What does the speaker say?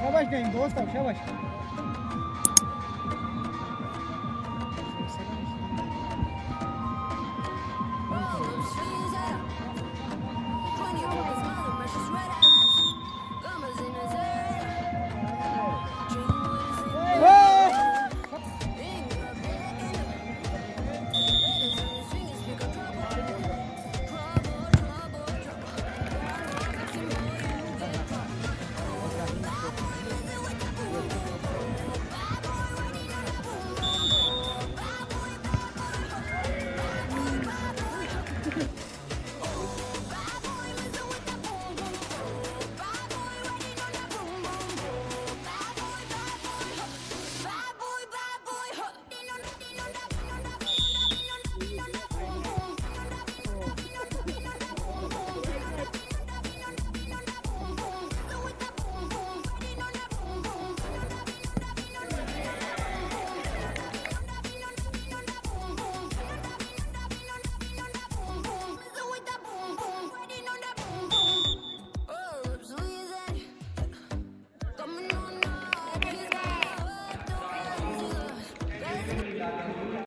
शाबाश दें दोस्त अब शाबाश